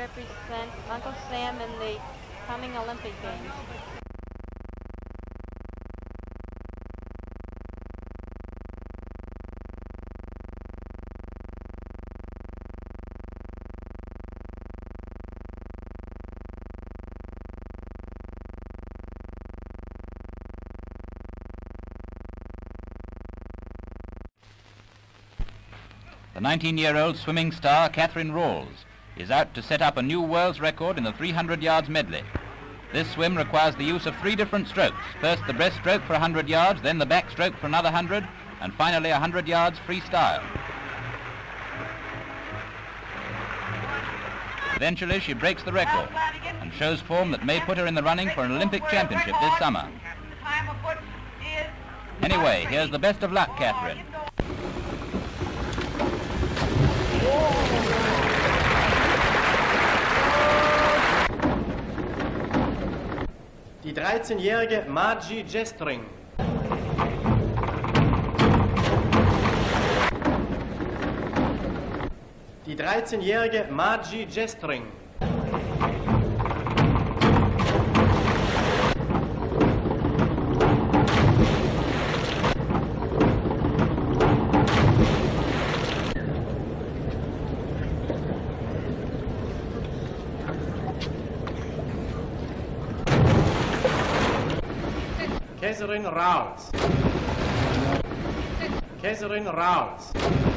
represent Uncle Sam in the coming Olympic Games. The 19-year-old swimming star Katherine Rawls is out to set up a new world's record in the 300 yards medley. This swim requires the use of three different strokes. First the breaststroke for 100 yards, then the backstroke for another 100, and finally 100 yards freestyle. Eventually she breaks the record and shows form that may put her in the running for an Olympic championship this summer. Anyway, here's the best of luck, Katherine. 13-jährige Margie Jestring. Die 13-jährige Margie Jestring. Katherine Rawls. Katherine Rawls.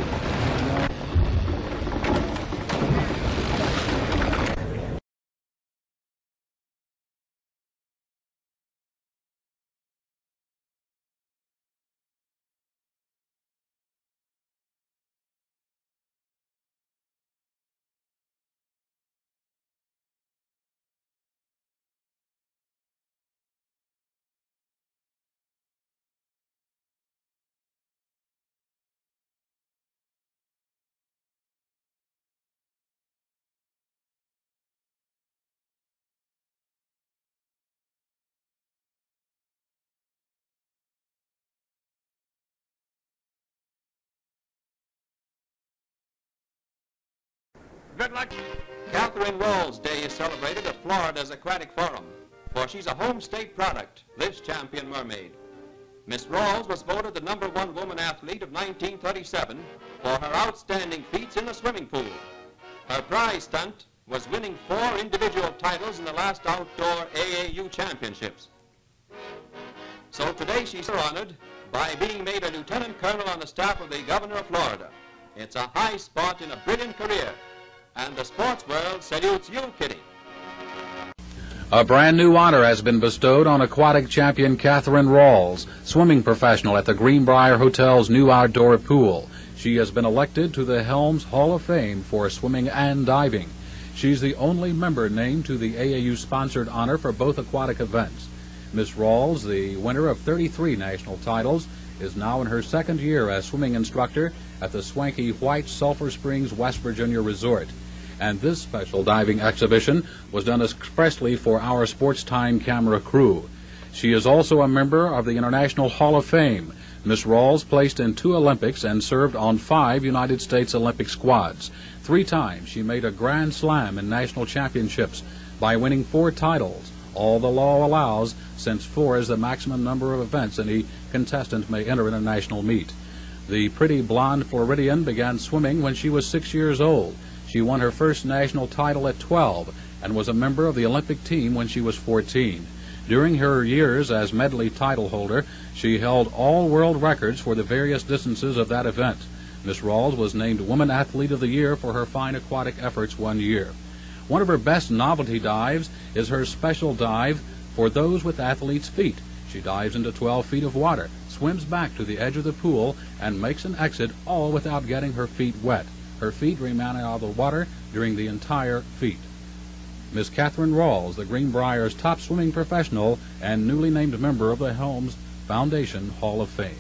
Katherine Rawls Day is celebrated at Florida's Aquatic Forum, for she's a home state product, this champion mermaid. Miss Rawls was voted the number one woman athlete of 1937 for her outstanding feats in the swimming pool. Her prize stunt was winning four individual titles in the last outdoor AAU championships. So today she's honored by being made a lieutenant colonel on the staff of the governor of Florida. It's a high spot in a brilliant career and the sports world salutes you, Kitty. A brand new honor has been bestowed on aquatic champion Katherine Rawls, swimming professional at the Greenbrier Hotel's new outdoor pool. She has been elected to the Helms Hall of Fame for swimming and diving. She's the only member named to the AAU sponsored honor for both aquatic events. Miss Rawls, the winner of 33 national titles, is now in her second year as swimming instructor at the swanky White Sulphur Springs, West Virginia resort and this special diving exhibition was done expressly for our Sports Time camera crew. She is also a member of the International Hall of Fame. Miss Rawls placed in two Olympics and served on five United States Olympic squads. Three times she made a grand slam in national championships by winning four titles, all the law allows, since four is the maximum number of events any contestant may enter in a national meet. The pretty blonde Floridian began swimming when she was six years old. She won her first national title at 12 and was a member of the Olympic team when she was 14. During her years as medley title holder, she held all world records for the various distances of that event. Miss Rawls was named Woman Athlete of the Year for her fine aquatic efforts one year. One of her best novelty dives is her special dive for those with athlete's feet. She dives into 12 feet of water, swims back to the edge of the pool, and makes an exit all without getting her feet wet. Her feet remain out of the water during the entire feat. Miss Katherine Rawls, the Greenbrier's top swimming professional and newly named member of the Helms Foundation Hall of Fame.